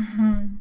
Mhm.